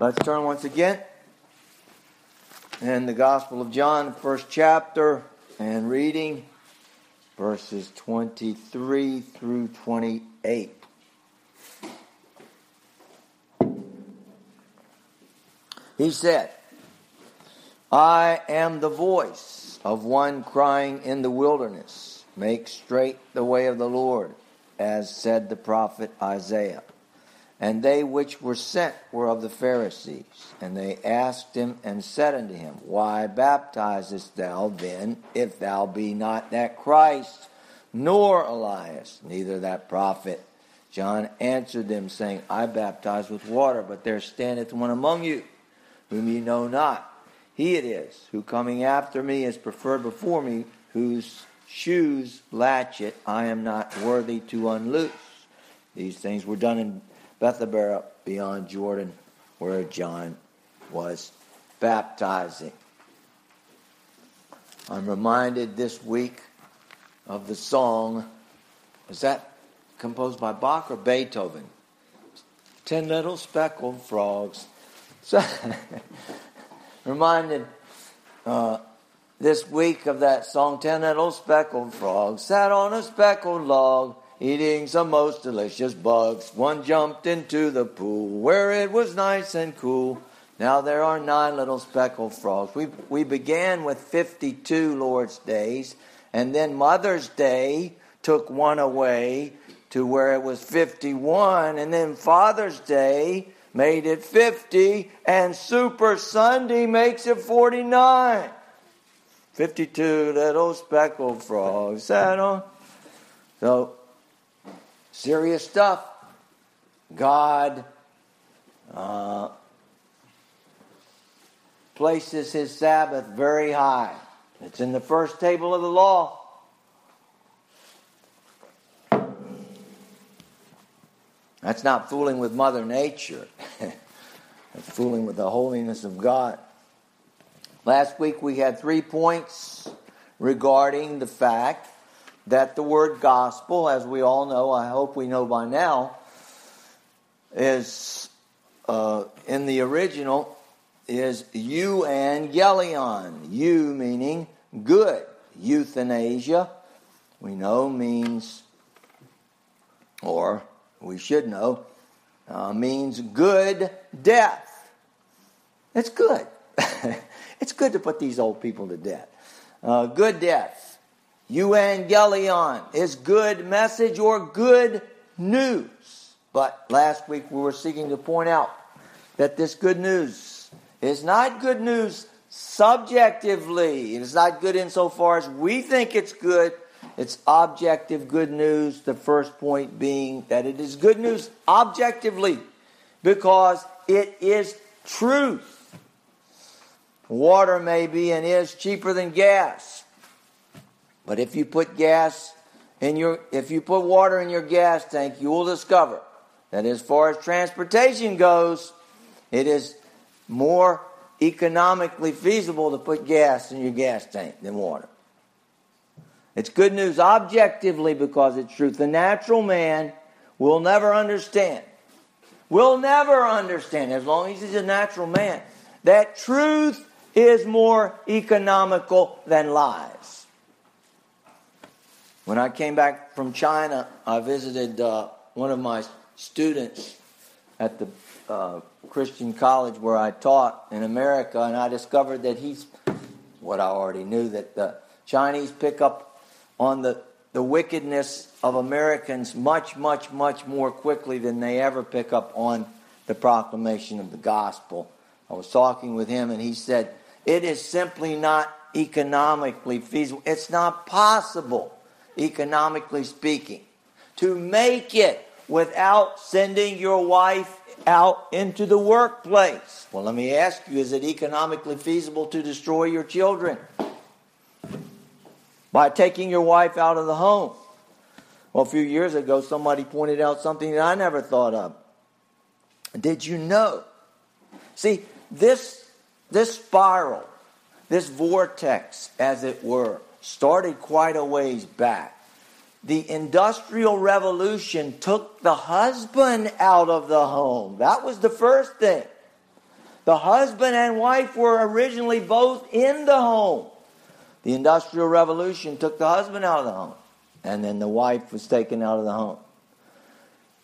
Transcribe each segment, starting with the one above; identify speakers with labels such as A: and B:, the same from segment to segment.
A: Let's turn once again in the Gospel of John, first chapter, and reading verses 23 through 28. He said, I am the voice of one crying in the wilderness, make straight the way of the Lord, as said the prophet Isaiah. And they which were sent were of the Pharisees. And they asked him and said unto him, Why baptizest thou then, if thou be not that Christ, nor Elias, neither that prophet? John answered them, saying, I baptize with water, but there standeth one among you, whom ye know not. He it is, who coming after me is preferred before me, whose shoes latchet I am not worthy to unloose. These things were done in Bethabara beyond Jordan, where John was baptizing. I'm reminded this week of the song, is that composed by Bach or Beethoven? Ten little speckled frogs. So, reminded uh, this week of that song, Ten Little Speckled Frogs sat on a speckled log eating some most delicious bugs. One jumped into the pool where it was nice and cool. Now there are nine little speckled frogs. We, we began with 52 Lord's days, and then Mother's Day took one away to where it was 51, and then Father's Day made it 50, and Super Sunday makes it 49. 52 little speckled frogs sat on. So serious stuff. God uh, places his Sabbath very high. It's in the first table of the law. That's not fooling with Mother Nature. That's fooling with the holiness of God. Last week we had three points regarding the fact that the word gospel, as we all know, I hope we know by now, is uh, in the original is euangelion. Eu meaning good. Euthanasia, we know, means, or we should know, uh, means good death. It's good. it's good to put these old people to death. Uh, good death. Evangelion is good message or good news. But last week we were seeking to point out that this good news is not good news subjectively. It is not good insofar as we think it's good. It's objective good news. The first point being that it is good news objectively because it is truth. Water may be and is cheaper than gas. But if you put gas in your if you put water in your gas tank, you will discover that as far as transportation goes, it is more economically feasible to put gas in your gas tank than water. It's good news objectively because it's truth. The natural man will never understand. Will never understand as long as he's a natural man. That truth is more economical than lies. When I came back from China, I visited uh, one of my students at the uh, Christian college where I taught in America, and I discovered that he's what I already knew that the Chinese pick up on the, the wickedness of Americans much, much, much more quickly than they ever pick up on the proclamation of the gospel. I was talking with him, and he said, It is simply not economically feasible. It's not possible economically speaking, to make it without sending your wife out into the workplace. Well, let me ask you is it economically feasible to destroy your children by taking your wife out of the home? Well, a few years ago, somebody pointed out something that I never thought of. Did you know? See, this, this spiral, this vortex, as it were, started quite a ways back. The Industrial Revolution took the husband out of the home. That was the first thing. The husband and wife were originally both in the home. The Industrial Revolution took the husband out of the home, and then the wife was taken out of the home.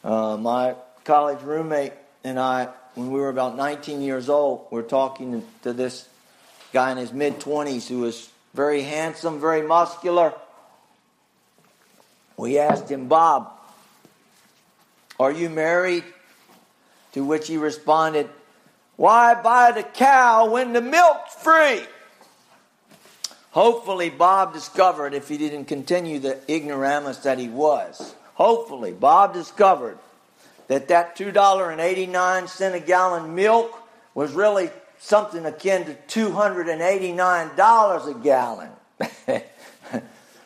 A: Uh, my college roommate and I, when we were about 19 years old, were talking to this guy in his mid 20s who was very handsome, very muscular. We asked him, Bob, are you married? To which he responded, Why buy the cow when the milk's free? Hopefully, Bob discovered, if he didn't continue the ignoramus that he was, hopefully, Bob discovered that that $2.89 a gallon milk was really something akin to $289 a gallon.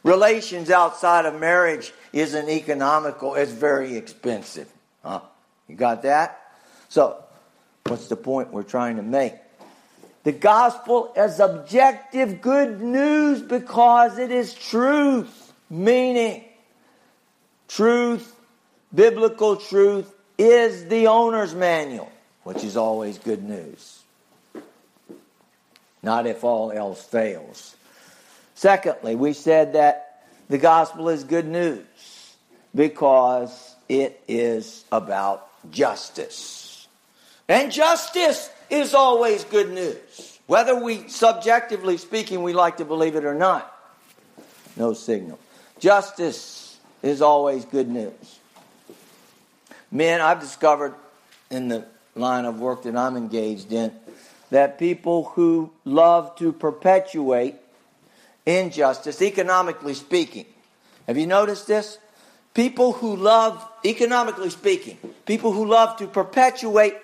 A: Relations outside of marriage isn't economical, it's very expensive. Huh? You got that? So, what's the point we're trying to make? The gospel is objective good news because it is truth, meaning truth, biblical truth is the owner's manual, which is always good news. Not if all else fails. Secondly, we said that the gospel is good news because it is about justice. And justice is always good news. Whether we, subjectively speaking, we like to believe it or not. No signal. Justice is always good news. Men, I've discovered in the line of work that I'm engaged in that people who love to perpetuate injustice, economically speaking, have you noticed this? People who love, economically speaking, people who love to perpetuate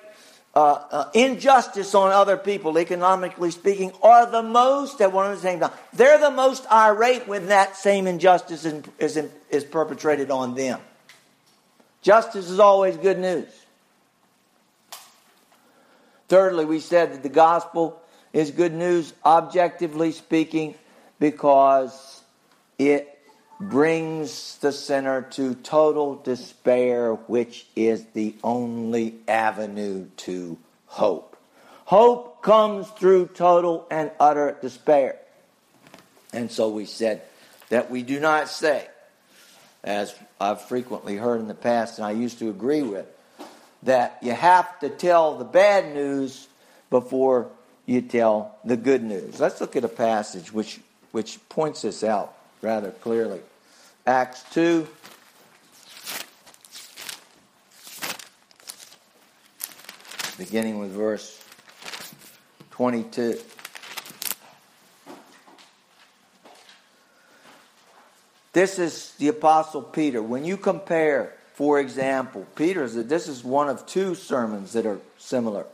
A: uh, uh, injustice on other people, economically speaking, are the most, at one and the same time, they're the most irate when that same injustice is, is, is perpetrated on them. Justice is always good news. Thirdly, we said that the gospel is good news, objectively speaking, because it brings the sinner to total despair, which is the only avenue to hope. Hope comes through total and utter despair. And so we said that we do not say, as I've frequently heard in the past and I used to agree with, that you have to tell the bad news before you tell the good news. Let's look at a passage which, which points this out rather clearly. Acts 2. Beginning with verse 22. This is the Apostle Peter. When you compare, for example, Peter's, this is one of two sermons that are similar.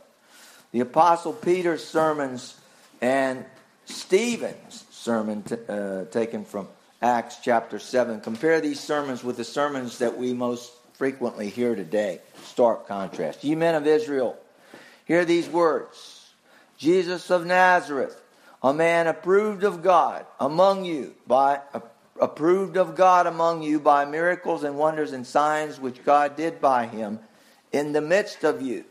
A: The Apostle Peter's sermons and Stephen's sermon t- uh, taken from Acts chapter 7. Compare these sermons with the sermons that we most frequently hear today. Stark contrast. Ye men of Israel, hear these words Jesus of Nazareth, a man approved of God among you by approved of God among you by miracles and wonders and signs which God did by him in the midst of you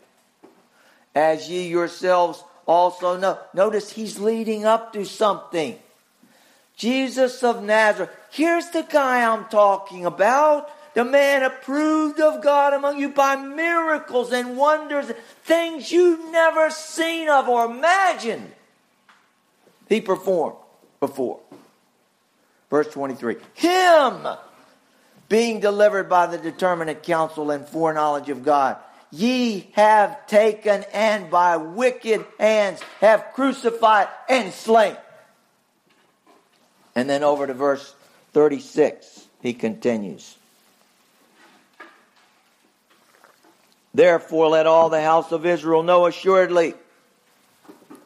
A: as ye yourselves also know. Notice he's leading up to something. Jesus of Nazareth. Here's the guy I'm talking about. The man approved of God among you by miracles and wonders, things you've never seen of or imagined. He performed before. Verse 23 Him being delivered by the determinate counsel and foreknowledge of God ye have taken and by wicked hands have crucified and slain. And then over to verse 36, he continues. Therefore, let all the house of Israel know assuredly,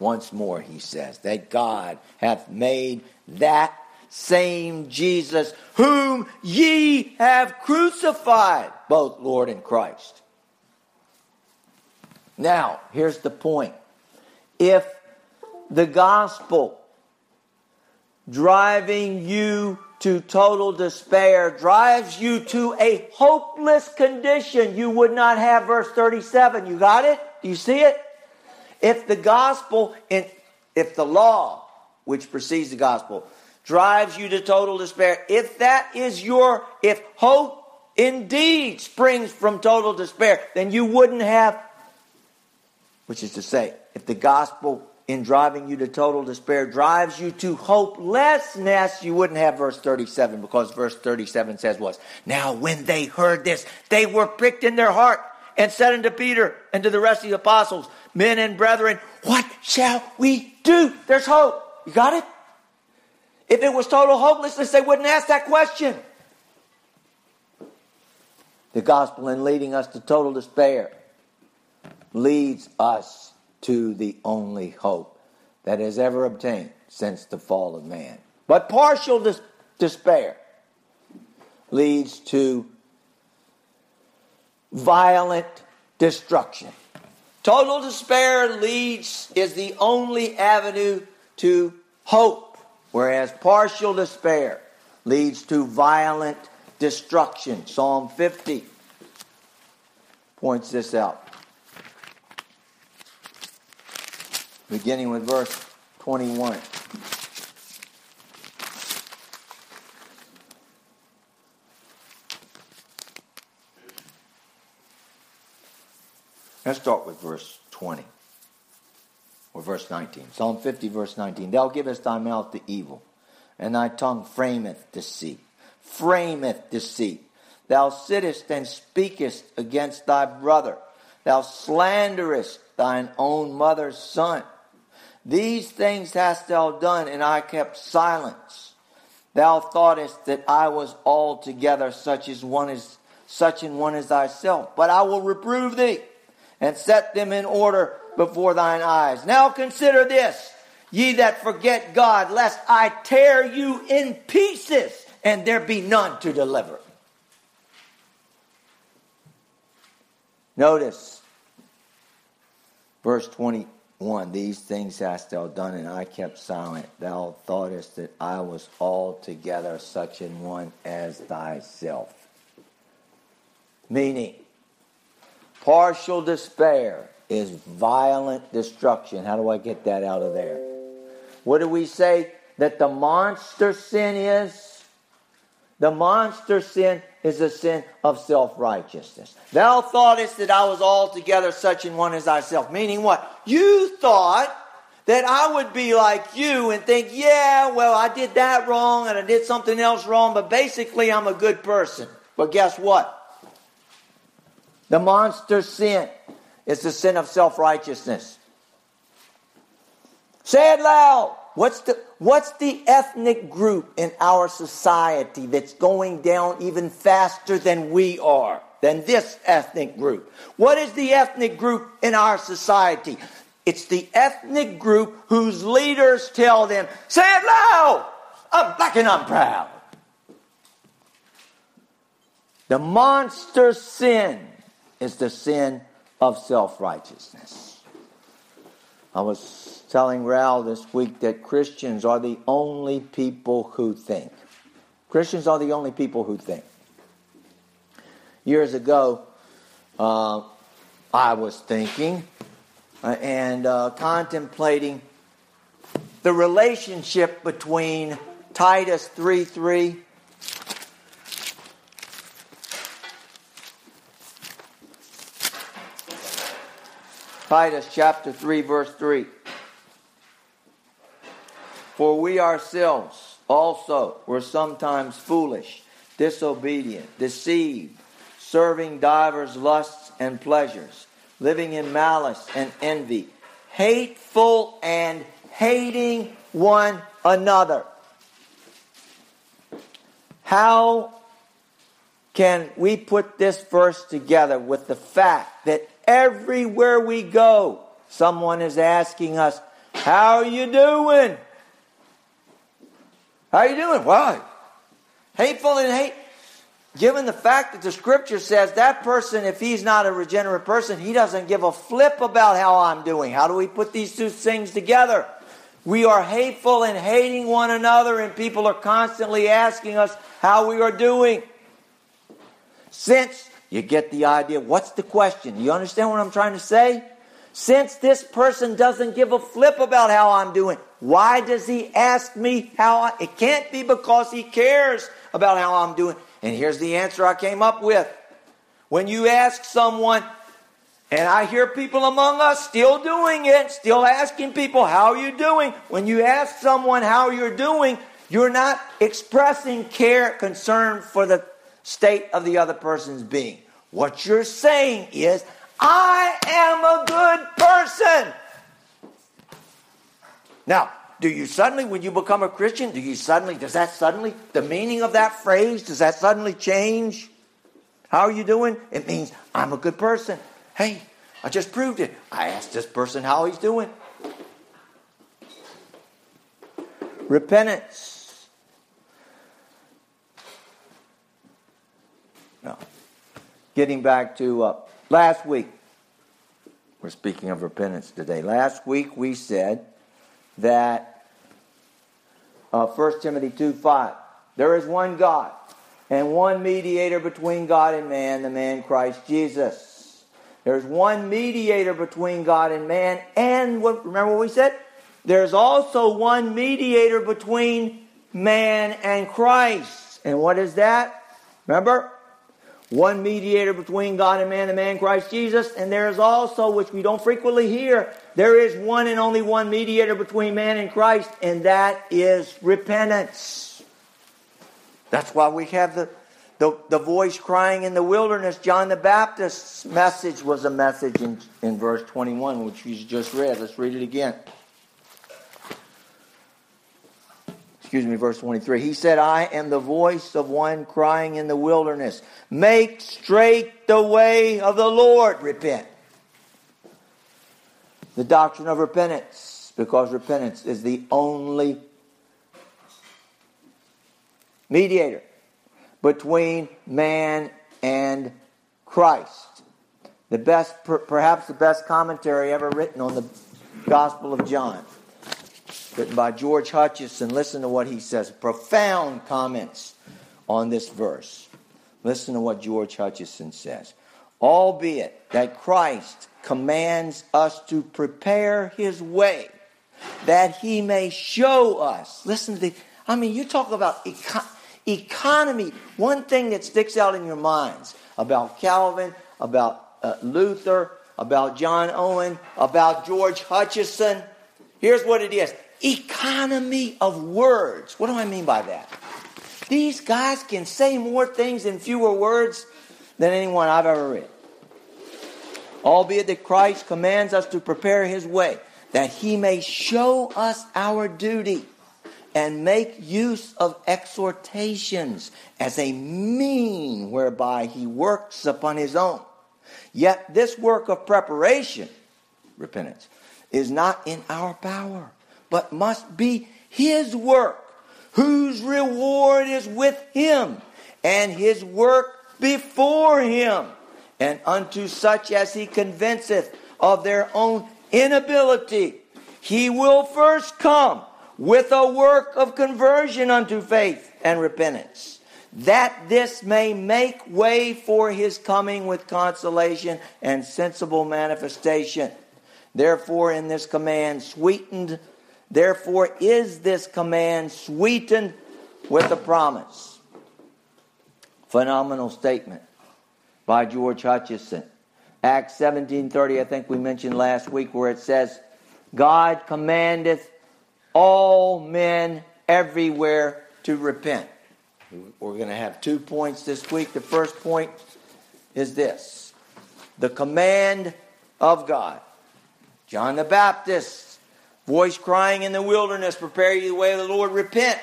A: once more, he says, that God hath made that same Jesus, whom ye have crucified, both Lord and Christ. Now, here's the point. If the gospel driving you to total despair, drives you to a hopeless condition, you would not have verse 37. You got it? Do you see it? If the gospel, if the law, which precedes the gospel, drives you to total despair, if that is your, if hope indeed springs from total despair, then you wouldn't have, which is to say, if the gospel in driving you to total despair drives you to hopelessness, you wouldn't have verse 37 because verse 37 says was, Now when they heard this, they were pricked in their heart and said unto Peter and to the rest of the apostles, Men and brethren, what shall we do? There's hope. You got it? If it was total hopelessness, they wouldn't ask that question. The gospel in leading us to total despair leads us to the only hope that has ever obtained since the fall of man. But partial dis- despair leads to violent destruction. Total despair leads is the only avenue to hope, whereas partial despair leads to violent destruction. Psalm 50 points this out. beginning with verse 21. Let's start with verse 20 or verse 19. Psalm 50, verse 19. Thou givest thy mouth to evil, and thy tongue frameth deceit. Frameth deceit. Thou sittest and speakest against thy brother. Thou slanderest thine own mother's son. These things hast thou done, and I kept silence. Thou thoughtest that I was altogether such as one as such an one as thyself. But I will reprove thee, and set them in order before thine eyes. Now consider this, ye that forget God, lest I tear you in pieces, and there be none to deliver. Notice verse 21 These things hast thou done, and I kept silent. Thou thoughtest that I was altogether such an one as thyself. Meaning, partial despair is violent destruction. How do I get that out of there? What do we say that the monster sin is? The monster sin is a sin of self righteousness. Thou thoughtest that I was altogether such an one as thyself. Meaning what? You thought that I would be like you and think, yeah, well, I did that wrong and I did something else wrong, but basically I'm a good person. But guess what? The monster sin is the sin of self righteousness. Say it loud. What's the, what's the ethnic group in our society that's going down even faster than we are, than this ethnic group? What is the ethnic group in our society? It's the ethnic group whose leaders tell them, say it loud, I'm black and I'm proud. The monster sin is the sin of self righteousness. I was telling Ral this week that Christians are the only people who think. Christians are the only people who think. Years ago, uh, I was thinking uh, and uh, contemplating the relationship between Titus 3 3 Titus chapter 3 verse 3 for we ourselves also were sometimes foolish, disobedient, deceived, serving divers lusts and pleasures, living in malice and envy, hateful and hating one another. How can we put this verse together with the fact that everywhere we go, someone is asking us, How are you doing? How are you doing? Why? Hateful and hate. Given the fact that the scripture says that person, if he's not a regenerate person, he doesn't give a flip about how I'm doing. How do we put these two things together? We are hateful and hating one another, and people are constantly asking us how we are doing. Since you get the idea, what's the question? You understand what I'm trying to say? Since this person doesn't give a flip about how I'm doing, why does he ask me how I, it can't be because he cares about how I'm doing. And here's the answer I came up with. When you ask someone, and I hear people among us still doing it, still asking people, How are you doing? When you ask someone how you're doing, you're not expressing care, concern for the state of the other person's being. What you're saying is, I am a good person. Now, do you suddenly, when you become a Christian, do you suddenly, does that suddenly, the meaning of that phrase, does that suddenly change? How are you doing? It means I'm a good person. Hey, I just proved it. I asked this person how he's doing. Repentance. No. Getting back to uh, last week. We're speaking of repentance today. Last week we said that uh, 1 Timothy 2 5. There is one God and one mediator between God and man, the man Christ Jesus. There's one mediator between God and man, and what, remember what we said? There's also one mediator between man and Christ. And what is that? Remember? One mediator between God and man, the man Christ Jesus. And there is also, which we don't frequently hear, there is one and only one mediator between man and Christ, and that is repentance. That's why we have the, the, the voice crying in the wilderness. John the Baptist's message was a message in, in verse 21, which we just read. Let's read it again. Excuse me, verse 23. He said, I am the voice of one crying in the wilderness. Make straight the way of the Lord. Repent. The doctrine of repentance, because repentance is the only mediator between man and Christ. The best, perhaps the best commentary ever written on the Gospel of John written by George Hutcheson. Listen to what he says. Profound comments on this verse. Listen to what George Hutcheson says. Albeit that Christ commands us to prepare his way, that he may show us. Listen to the, I mean, you talk about eco- economy. One thing that sticks out in your minds about Calvin, about uh, Luther, about John Owen, about George Hutcheson. Here's what it is economy of words. What do I mean by that? These guys can say more things in fewer words than anyone I've ever read. Albeit that Christ commands us to prepare his way, that he may show us our duty and make use of exhortations as a mean whereby he works upon his own. Yet this work of preparation, repentance, is not in our power but must be his work, whose reward is with him, and his work before him, and unto such as he convinceth of their own inability. He will first come with a work of conversion unto faith and repentance, that this may make way for his coming with consolation and sensible manifestation. Therefore, in this command, sweetened Therefore, is this command sweetened with a promise? Phenomenal statement by George Hutcheson. Acts 17:30, I think we mentioned last week, where it says, God commandeth all men everywhere to repent. We're going to have two points this week. The first point is this the command of God. John the Baptist Voice crying in the wilderness, prepare you the way of the Lord, repent.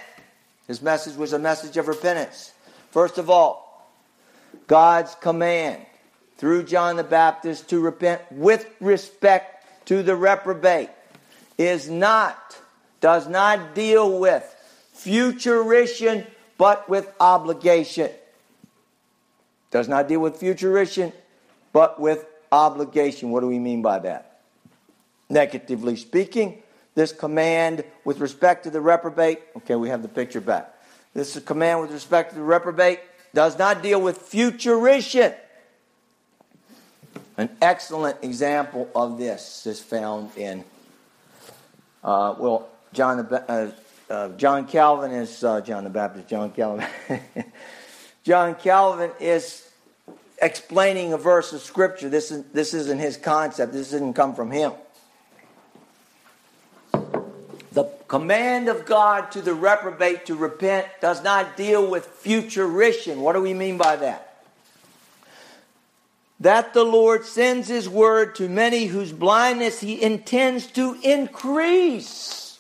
A: His message was a message of repentance. First of all, God's command through John the Baptist to repent with respect to the reprobate is not, does not deal with futurition, but with obligation. Does not deal with futurition, but with obligation. What do we mean by that? Negatively speaking, this command with respect to the reprobate, okay, we have the picture back. This command with respect to the reprobate does not deal with futurition. An excellent example of this is found in, uh, well, John, uh, uh, John Calvin is, uh, John the Baptist, John Calvin. John Calvin is explaining a verse of Scripture. This, is, this isn't his concept, this didn't come from him. The command of God to the reprobate to repent does not deal with futurition. What do we mean by that? That the Lord sends His word to many whose blindness He intends to increase.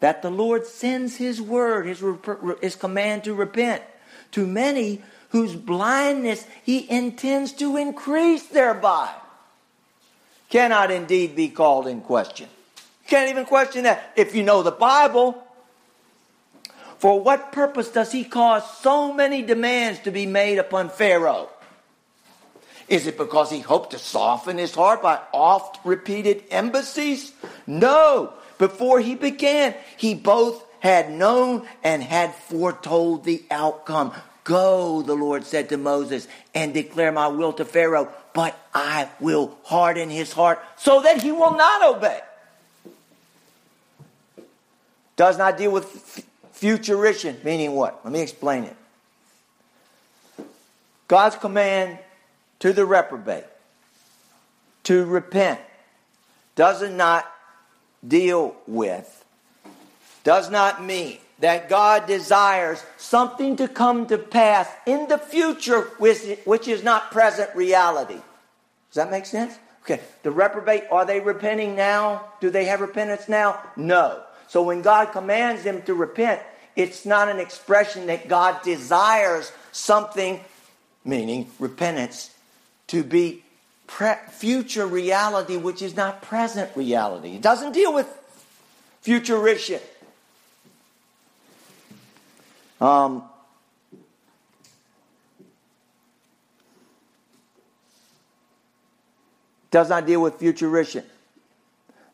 A: That the Lord sends His word, His, his command to repent, to many whose blindness He intends to increase thereby. Cannot indeed be called in question. Can't even question that. If you know the Bible, for what purpose does he cause so many demands to be made upon Pharaoh? Is it because he hoped to soften his heart by oft repeated embassies? No. Before he began, he both had known and had foretold the outcome. Go, the Lord said to Moses, and declare my will to Pharaoh, but I will harden his heart so that he will not obey does not deal with futurition, meaning what? Let me explain it. God's command to the reprobate to repent does not deal with, does not mean that God desires something to come to pass in the future which is not present reality. Does that make sense? Okay, the reprobate, are they repenting now? Do they have repentance now? No. So when God commands them to repent, it's not an expression that God desires something, meaning repentance, to be pre- future reality, which is not present reality. It doesn't deal with futurition. Um, does not deal with futurition,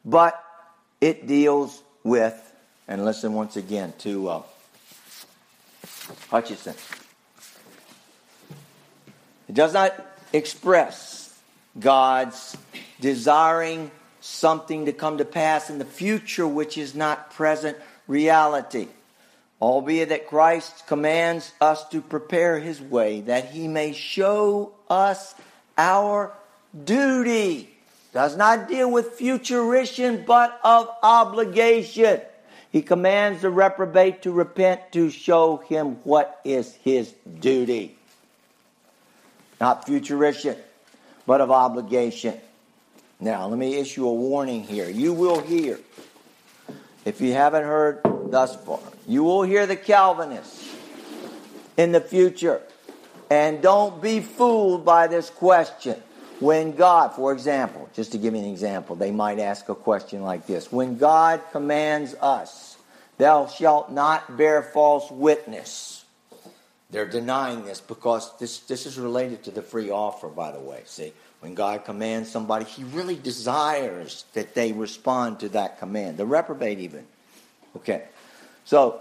A: but it deals with, and listen once again to uh, Hutcheson. It does not express God's desiring something to come to pass in the future which is not present reality. Albeit that Christ commands us to prepare his way, that he may show us our duty does not deal with futurition, but of obligation. He commands the reprobate to repent to show him what is his duty. Not futurition, but of obligation. Now, let me issue a warning here. You will hear, if you haven't heard thus far, you will hear the Calvinists in the future. And don't be fooled by this question. When God, for example, just to give you an example, they might ask a question like this When God commands us, thou shalt not bear false witness. They're denying this because this, this is related to the free offer, by the way. See, when God commands somebody, He really desires that they respond to that command. The reprobate, even. Okay. So,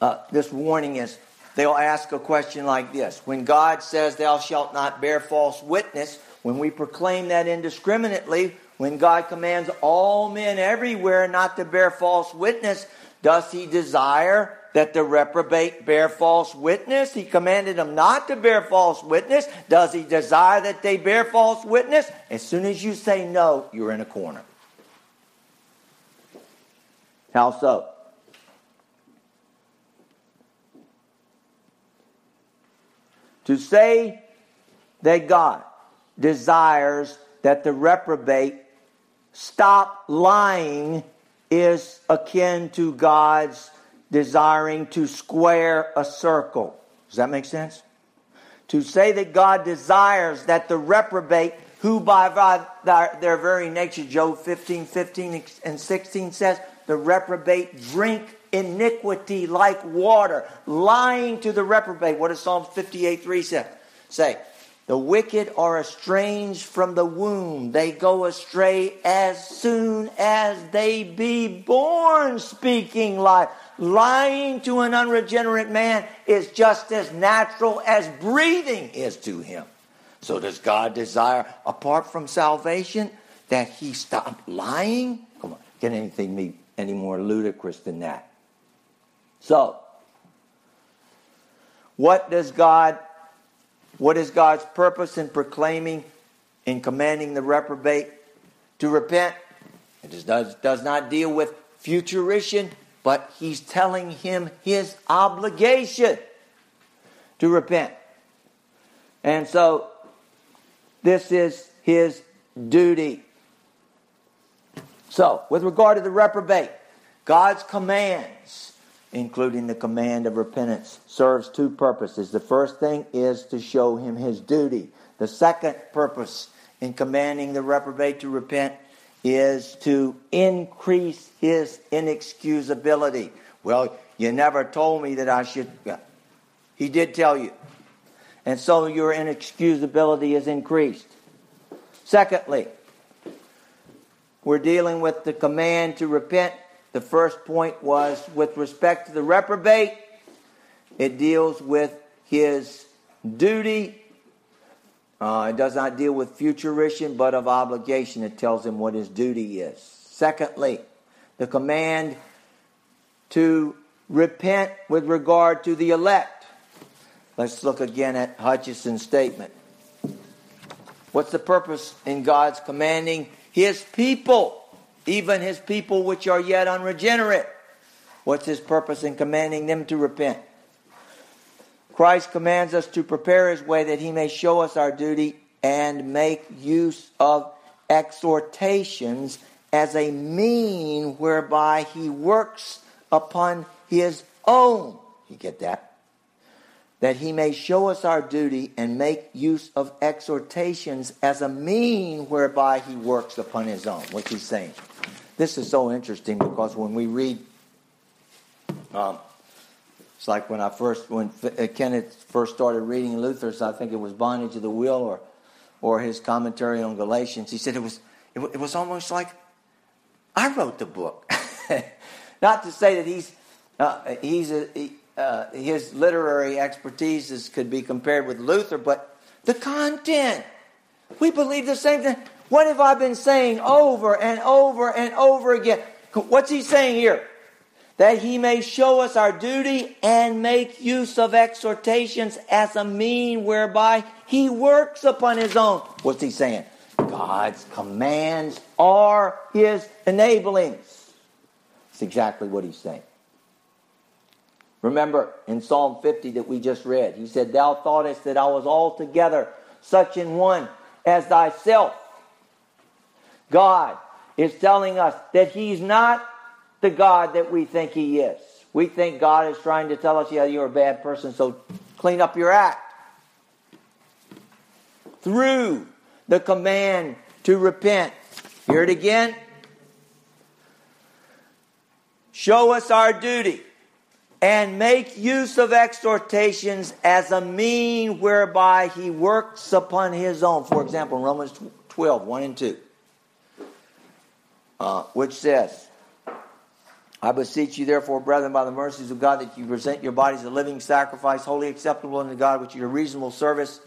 A: uh, this warning is They'll ask a question like this When God says, Thou shalt not bear false witness, when we proclaim that indiscriminately, when God commands all men everywhere not to bear false witness, does he desire that the reprobate bear false witness? He commanded them not to bear false witness. Does he desire that they bear false witness? As soon as you say no, you're in a corner. How so? To say that God desires that the reprobate stop lying is akin to God's desiring to square a circle. Does that make sense? To say that God desires that the reprobate, who by their very nature, Job 15, 15 and 16 says, the reprobate drink iniquity like water, lying to the reprobate. What does Psalm 58 3 say? Say, the wicked are estranged from the womb. They go astray as soon as they be born, speaking life. Lying to an unregenerate man is just as natural as breathing is to him. So does God desire, apart from salvation, that he stop lying? Come on, can anything be any more ludicrous than that? So, what does God, what is God's purpose in proclaiming, in commanding the reprobate to repent? It does, does not deal with futurition, but he's telling him his obligation to repent. And so, this is his duty. So, with regard to the reprobate, God's commands, including the command of repentance, serves two purposes. The first thing is to show him his duty. The second purpose in commanding the reprobate to repent is to increase his inexcusability. Well, you never told me that I should. He did tell you. And so your inexcusability is increased. Secondly, we're dealing with the command to repent. The first point was with respect to the reprobate, it deals with his duty. Uh, it does not deal with futurition, but of obligation. It tells him what his duty is. Secondly, the command to repent with regard to the elect. Let's look again at Hutcheson's statement. What's the purpose in God's commanding his people, even his people which are yet unregenerate. What's his purpose in commanding them to repent? Christ commands us to prepare his way that he may show us our duty and make use of exhortations as a mean whereby he works upon his own. You get that? That he may show us our duty and make use of exhortations as a mean whereby he works upon his own. What's he saying? This is so interesting because when we read, um, it's like when I first, when uh, Kenneth first started reading Luther's, I think it was Bondage of the Will or, or his commentary on Galatians. He said it was, it, it was almost like I wrote the book. Not to say that he's, uh, he's a, he, uh, his literary expertise is, could be compared with Luther, but the content. We believe the same thing. What have I been saying over and over and over again? What's he saying here? That he may show us our duty and make use of exhortations as a mean whereby he works upon his own. What's he saying? God's commands are his enablings. That's exactly what he's saying. Remember in Psalm 50 that we just read, he said, Thou thoughtest that I was altogether such in one as thyself. God is telling us that he's not the God that we think he is. We think God is trying to tell us, yeah, you're a bad person, so clean up your act. Through the command to repent. Hear it again. Show us our duty and make use of exhortations as a mean whereby he works upon his own. For example, Romans 12, 1 and 2, uh, which says, I beseech you, therefore, brethren, by the mercies of God, that you present your bodies a living sacrifice, wholly acceptable unto God, which is your reasonable service,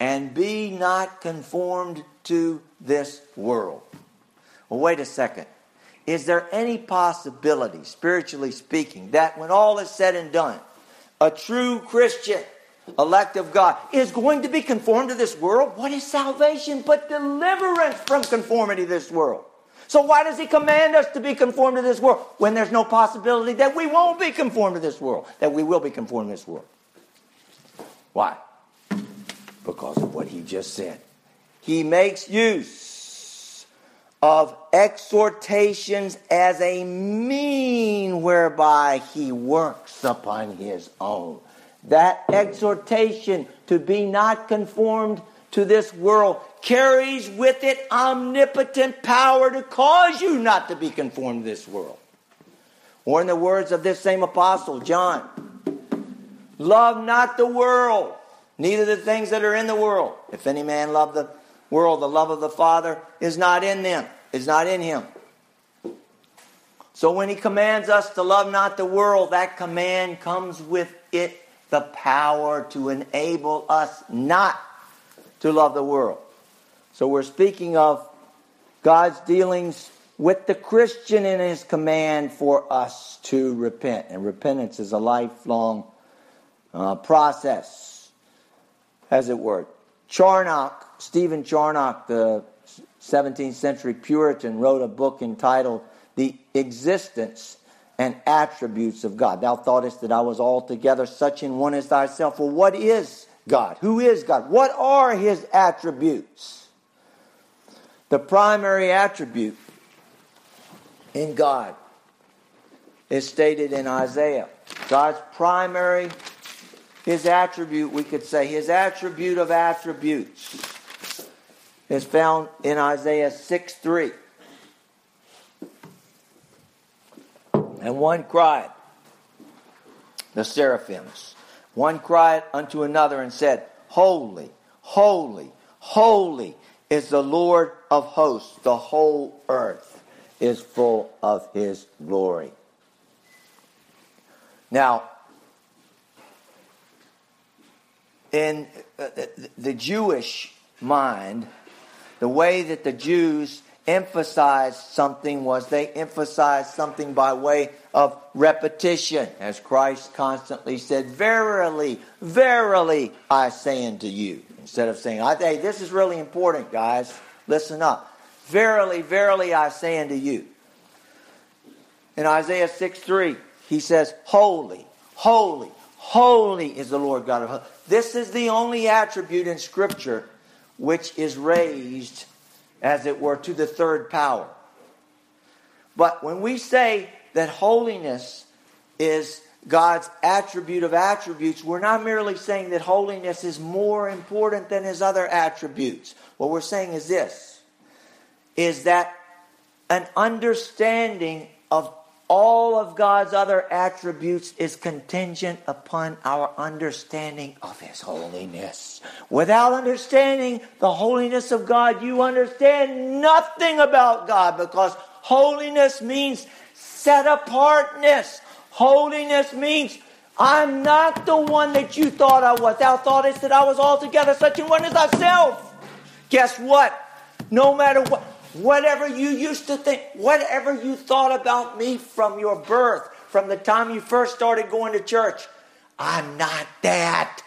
A: and be not conformed to this world. Well, wait a second. Is there any possibility, spiritually speaking, that when all is said and done, a true Christian, elect of God, is going to be conformed to this world? What is salvation but deliverance from conformity to this world? So why does he command us to be conformed to this world when there's no possibility that we won't be conformed to this world, that we will be conformed to this world? Why? Because of what he just said. He makes use of exhortations as a mean whereby he works upon his own. That exhortation to be not conformed to this world carries with it omnipotent power to cause you not to be conformed to this world. Or, in the words of this same apostle, John, love not the world, neither the things that are in the world. If any man love the world, the love of the Father is not in them, is not in him. So when he commands us to love not the world, that command comes with it the power to enable us not to love the world. So we're speaking of God's dealings with the Christian in his command for us to repent. And repentance is a lifelong uh, process, as it were. Charnock, Stephen Charnock, the 17th century Puritan, wrote a book entitled The Existence and Attributes of God. Thou thoughtest that I was altogether such in one as thyself. Well, what is God? Who is God? What are his attributes? The primary attribute in God is stated in Isaiah. God's primary, his attribute, we could say, his attribute of attributes is found in Isaiah 6 3. And one cried, the seraphims, one cried unto another and said, Holy, holy, holy is the Lord of hosts. The whole earth is full of his glory. Now, in uh, the Jewish mind, the way that the Jews emphasized something was they emphasized something by way of repetition, as Christ constantly said, Verily, verily, I say unto you. Instead of saying, Hey, this is really important, guys. Listen up. Verily, verily, I say unto you. In Isaiah 6 3, he says, Holy, holy, holy is the Lord God of hosts. This is the only attribute in Scripture which is raised, as it were, to the third power. But when we say that holiness is God's attribute of attributes, we're not merely saying that holiness is more important than his other attributes. What we're saying is this is that an understanding of all of God's other attributes is contingent upon our understanding of His holiness. Without understanding the holiness of God, you understand nothing about God because holiness means set apartness. Holiness means I'm not the one that you thought I was. Thou thoughtest that I was altogether such an one as thyself. Guess what? No matter what, whatever you used to think, whatever you thought about me from your birth, from the time you first started going to church, I'm not that.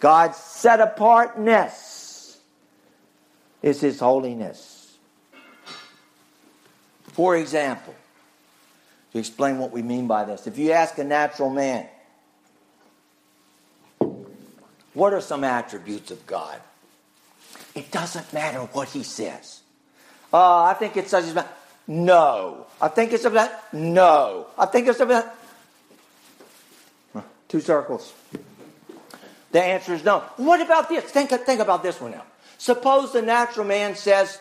A: God's set apartness is His holiness. For example, to explain what we mean by this, if you ask a natural man, what are some attributes of God? It doesn't matter what he says. Uh, I think it's such as. No. I think it's about no. I think it's about two circles. The answer is no. What about this? Think, think about this one now. Suppose the natural man says,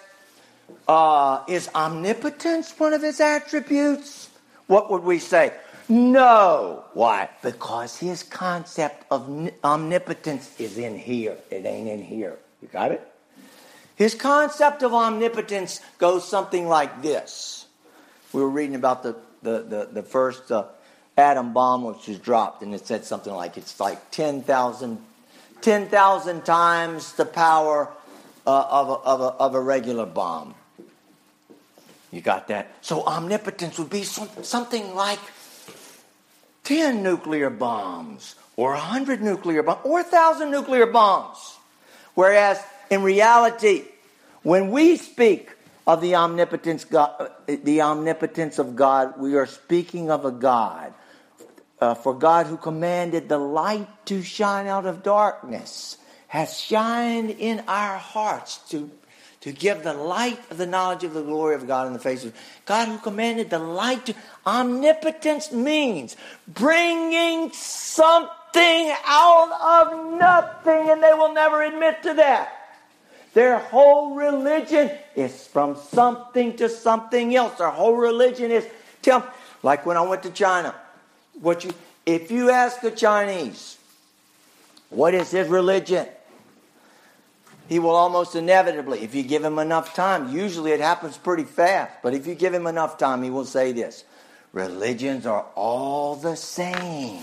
A: uh, is omnipotence one of his attributes? What would we say? No. Why? Because his concept of omnipotence is in here. It ain't in here. You got it? His concept of omnipotence goes something like this. We were reading about the, the, the, the first uh, atom bomb which was dropped, and it said something like it's like 10,000 10, times the power uh, of, a, of, a, of a regular bomb. You got that? So omnipotence would be some, something like 10 nuclear bombs, or 100 nuclear bombs, or 1,000 nuclear bombs. Whereas in reality, when we speak of the omnipotence, God, the omnipotence of God, we are speaking of a God. Uh, for God, who commanded the light to shine out of darkness, has shined in our hearts to, to give the light of the knowledge of the glory of God in the face of God, who commanded the light to. Omnipotence means bringing something out of nothing, and they will never admit to that. Their whole religion is from something to something else. Their whole religion is tell like when I went to China. What you if you ask a Chinese what is his religion, he will almost inevitably, if you give him enough time, usually it happens pretty fast, but if you give him enough time, he will say this religions are all the same.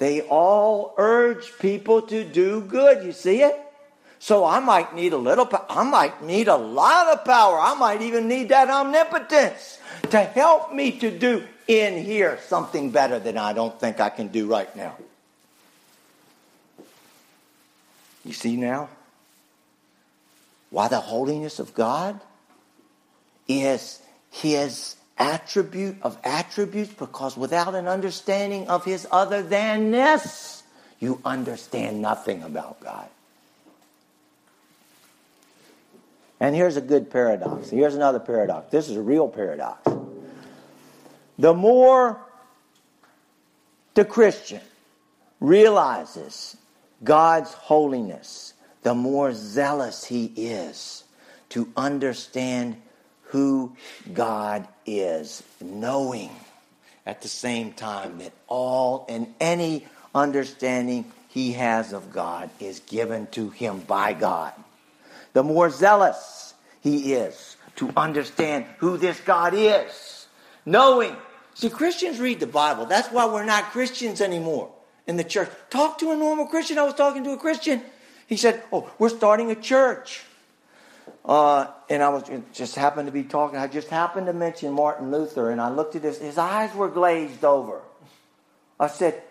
A: they all urge people to do good. You see it? So I might need a little, I might need a lot of power. I might even need that omnipotence to help me to do in here something better than I don't think I can do right now. You see now? Why the holiness of God is his attribute of attributes because without an understanding of his other thanness, you understand nothing about God. And here's a good paradox. Here's another paradox. This is a real paradox. The more the Christian realizes God's holiness, the more zealous he is to understand who God is, knowing at the same time that all and any understanding he has of God is given to him by God. The more zealous he is to understand who this God is, knowing. See, Christians read the Bible. That's why we're not Christians anymore in the church. Talk to a normal Christian. I was talking to a Christian. He said, Oh, we're starting a church. Uh, and I was just happened to be talking. I just happened to mention Martin Luther, and I looked at his. His eyes were glazed over. I said,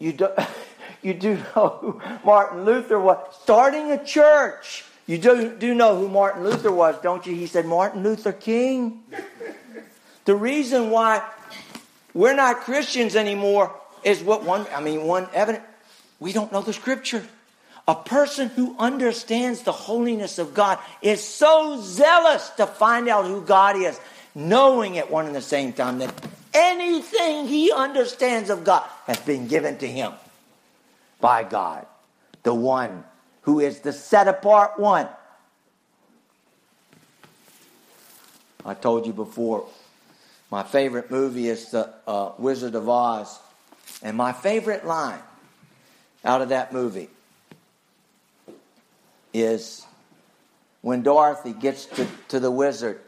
A: "You do, you do know who Martin Luther was? Starting a church. You do do know who Martin Luther was, don't you?" He said, "Martin Luther King." the reason why we're not Christians anymore is what one. I mean, one evident. We don't know the Scripture. A person who understands the holiness of God is so zealous to find out who God is, knowing at one and the same time that anything he understands of God has been given to him by God, the one who is the set apart one. I told you before, my favorite movie is The uh, Wizard of Oz. And my favorite line out of that movie is when Dorothy gets to, to the wizard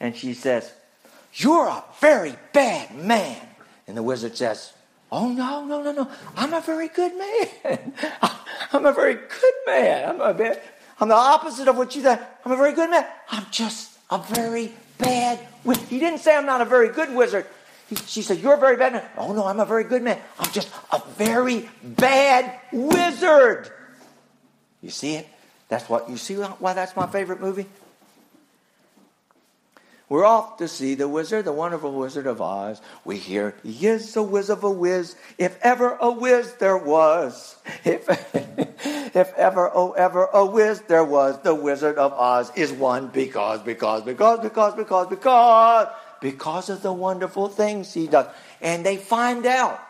A: and she says, You're a very bad man. And the wizard says, Oh, no, no, no, no. I'm a very good man. I'm a very good man. I'm, a bit, I'm the opposite of what you think. I'm a very good man. I'm just a very bad wizard. He didn't say I'm not a very good wizard. He, she said, You're a very bad man. Oh, no, I'm a very good man. I'm just a very bad wizard. You see it? That's what you see why that's my favorite movie? We're off to see the wizard, the wonderful wizard of Oz. We hear, he is a whiz of a whiz, if ever a whiz there was. If, if ever, oh, ever a whiz there was, the wizard of Oz is one because, because, because, because, because, because, because of the wonderful things he does. And they find out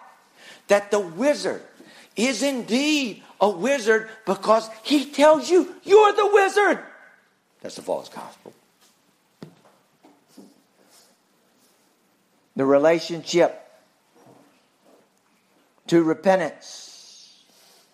A: that the wizard is indeed a wizard because he tells you you're the wizard. That's the false gospel. The relationship to repentance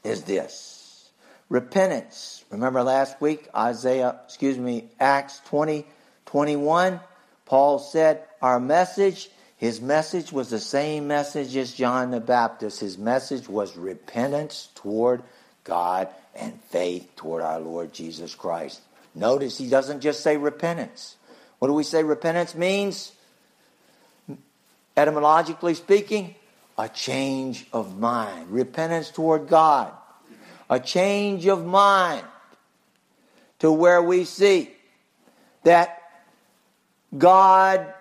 A: is this. Repentance. Remember last week, Isaiah, excuse me, Acts 20, 21, Paul said, Our message his message was the same message as John the Baptist. His message was repentance toward God and faith toward our Lord Jesus Christ. Notice he doesn't just say repentance. What do we say repentance means? Etymologically speaking, a change of mind. Repentance toward God. A change of mind to where we see that God,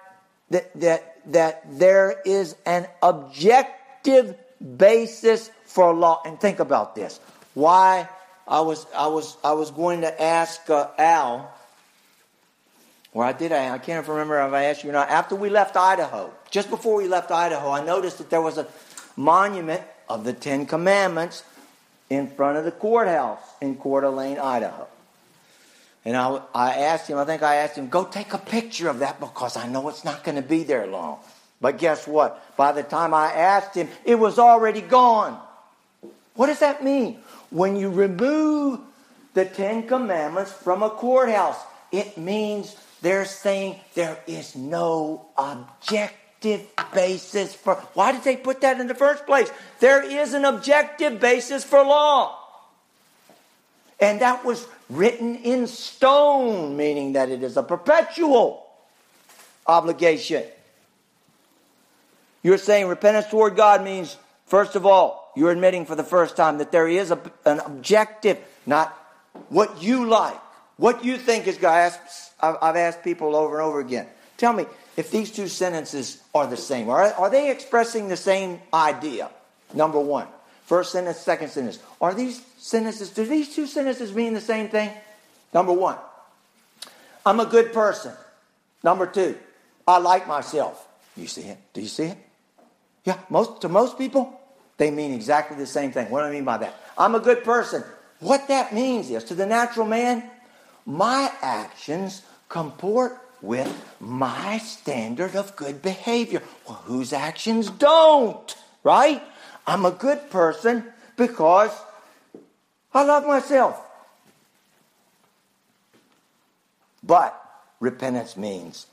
A: that, that that there is an objective basis for law. And think about this. Why I was I was I was going to ask uh, Al, or I did I, I can't remember if I asked you or not. After we left Idaho, just before we left Idaho, I noticed that there was a monument of the Ten Commandments in front of the courthouse in Coeur d'Alene, Idaho. And I, I asked him, I think I asked him, go take a picture of that because I know it's not going to be there long. But guess what? By the time I asked him, it was already gone. What does that mean? When you remove the Ten Commandments from a courthouse, it means they're saying there is no objective basis for. Why did they put that in the first place? There is an objective basis for law. And that was written in stone, meaning that it is a perpetual obligation. You're saying repentance toward God means, first of all, you're admitting for the first time that there is a, an objective, not what you like, what you think is God. I've asked people over and over again. Tell me if these two sentences are the same. Are, are they expressing the same idea? Number one, first sentence, second sentence. Are these sentences, do these two sentences mean the same thing? Number one, I'm a good person. Number two, I like myself. You see it? Do you see it? Yeah, most to most people, they mean exactly the same thing. What do I mean by that? I'm a good person. What that means is to the natural man, my actions comport with my standard of good behavior. Well, whose actions don't? Right? I'm a good person because I love myself. But repentance means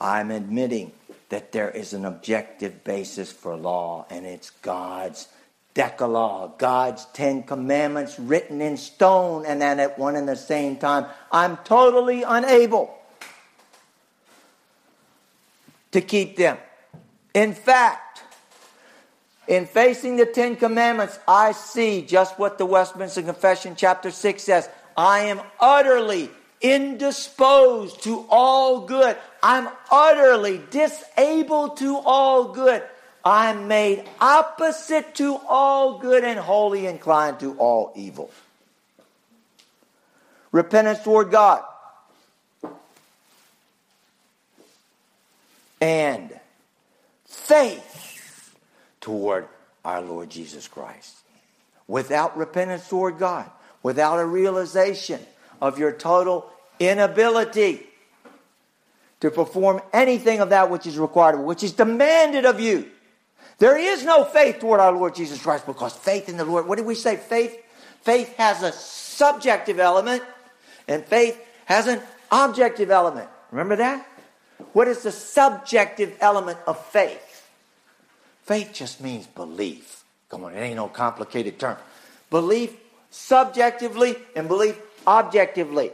A: I'm admitting that there is an objective basis for law, and it's God's Decalogue, God's Ten Commandments written in stone, and then at one and the same time, I'm totally unable to keep them. In fact, in facing the Ten Commandments, I see just what the Westminster Confession, chapter 6 says I am utterly indisposed to all good. I'm utterly disabled to all good. I'm made opposite to all good and wholly inclined to all evil. Repentance toward God. And faith toward our Lord Jesus Christ. Without repentance toward God, without a realization of your total inability to perform anything of that which is required, which is demanded of you. There is no faith toward our Lord Jesus Christ because faith in the Lord, what did we say? Faith, faith has a subjective element and faith has an objective element. Remember that? What is the subjective element of faith? Faith just means belief. Come on, it ain't no complicated term. Belief subjectively and belief objectively.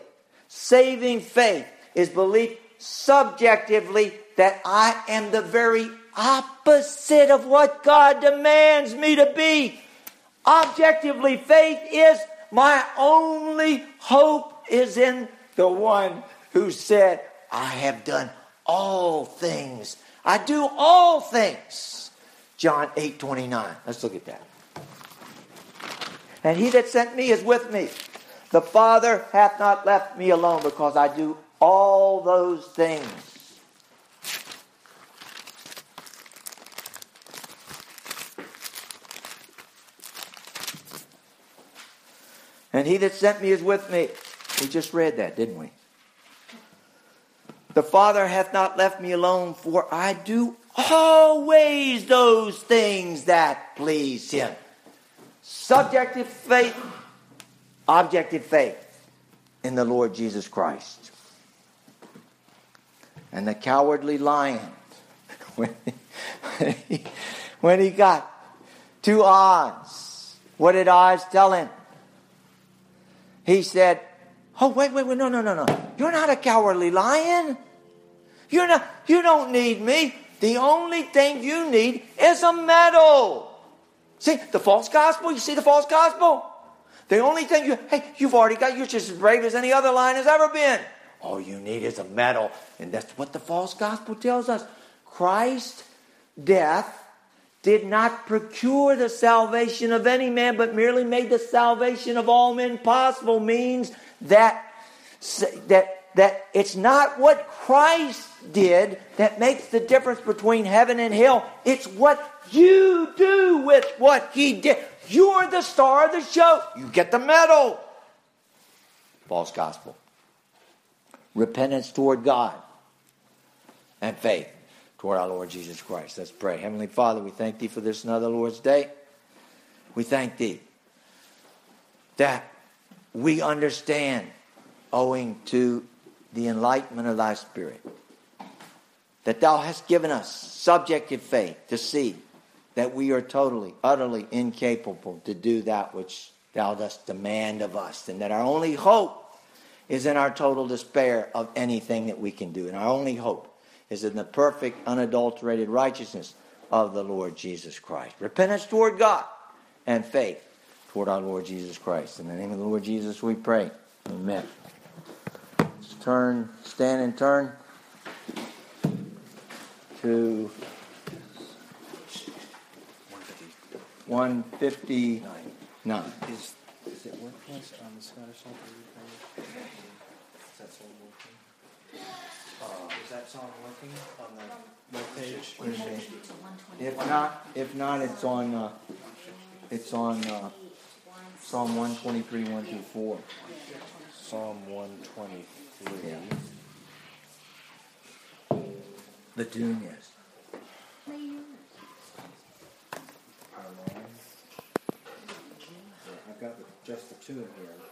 A: Saving faith is belief subjectively that I am the very opposite of what God demands me to be. Objectively, faith is my only hope is in the one who said, I have done all things. I do all things. John 8 29. Let's look at that. And he that sent me is with me. The Father hath not left me alone because I do all those things. And he that sent me is with me. We just read that, didn't we? The Father hath not left me alone, for I do always those things that please him. Subjective faith objective faith in the Lord Jesus Christ. And the cowardly lion, when he, when he got to Oz, what did Oz tell him? He said, Oh, wait, wait, wait, no, no, no, no. You're not a cowardly lion. You're not, you don't need me. The only thing you need is a medal. See, the false gospel, you see the false gospel? The only thing you, hey, you've already got, you're just as brave as any other lion has ever been. All you need is a medal. And that's what the false gospel tells us. Christ's death did not procure the salvation of any man, but merely made the salvation of all men possible, means that, that, that it's not what Christ did that makes the difference between heaven and hell. It's what you do with what he did. You're the star of the show. You get the medal. False gospel. Repentance toward God and faith toward our Lord Jesus Christ. Let's pray. Heavenly Father, we thank Thee for this another Lord's Day. We thank Thee that we understand, owing to the enlightenment of Thy Spirit, that thou hast given us subjective faith to see that we are totally, utterly incapable to do that which thou dost demand of us, and that our only hope is in our total despair of anything that we can do. And our only hope is in the perfect, unadulterated righteousness of the Lord Jesus Christ. Repentance toward God and faith toward our Lord Jesus Christ. In the name of the Lord Jesus, we pray. Amen. Let's turn, stand and turn to 159.
B: Is, is it worthless on the Scottish that? Uh, is that song working on the web page?
A: If not, if not, it's on, uh, it's on uh, Psalm 123, 1 through 4.
B: Psalm 123.
A: Yeah. The tune is.
B: Our Lord. Yeah, I've got the- just the two in here.